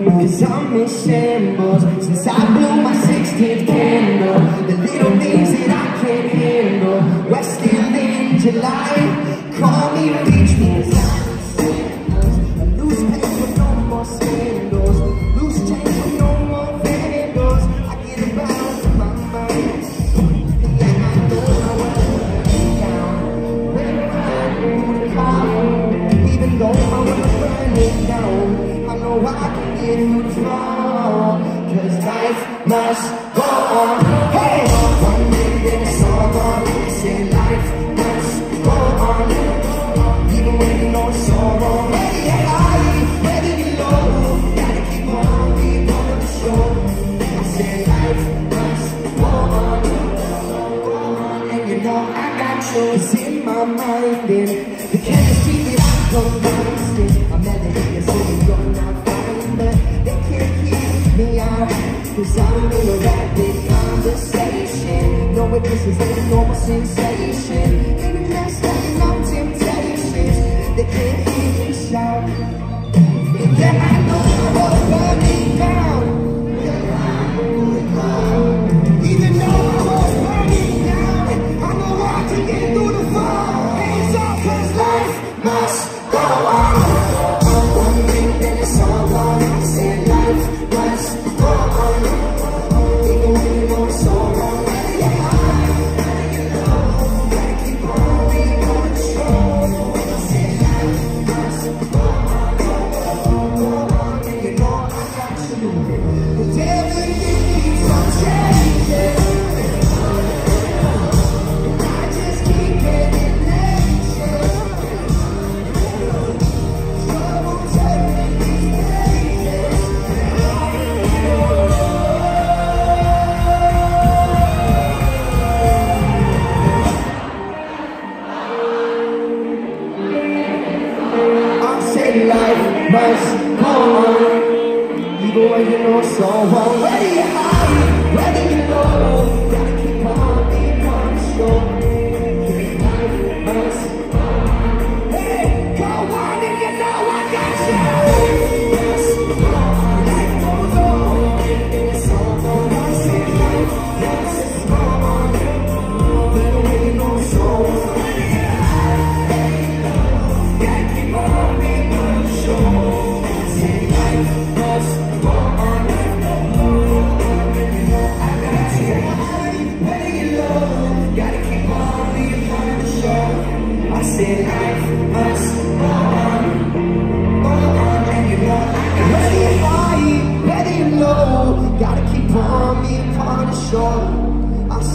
Cause I'm in shambles. Since I blew my 16th candle The little things that I can't handle. We're still in July Call me, reach me Cause I'm shambles Loose paper, no more scandals. Loose change no more vandals. I get around in my mind Yeah, I know I the car Even though it down I know I Cause life must go on Hey! One day say life must go on Even when you know low Gotta keep on being on the show say life must go on and you know I got in my mind And the chemistry that I don't understand I'm meditating Cause I'm in a rapid conversation. No witnesses, there's no more sensation. Even having Said life must go on Even when you know so wrong Whether you're high,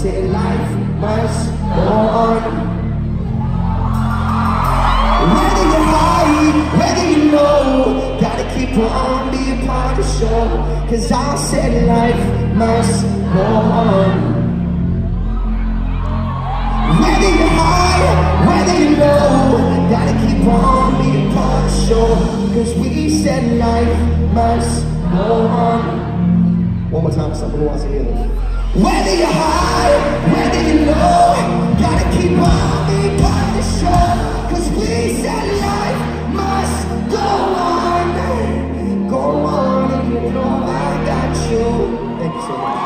say life must go on. Whether you're high, whether you low, gotta keep on being part of the show. Cause I said life must go on. Whether you're high, whether you're low, gotta keep on being part of the show. Cause we said life must go on. One more time, who wants to hear this. Whether you're high, 情怀。